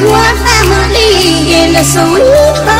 One family in the sweet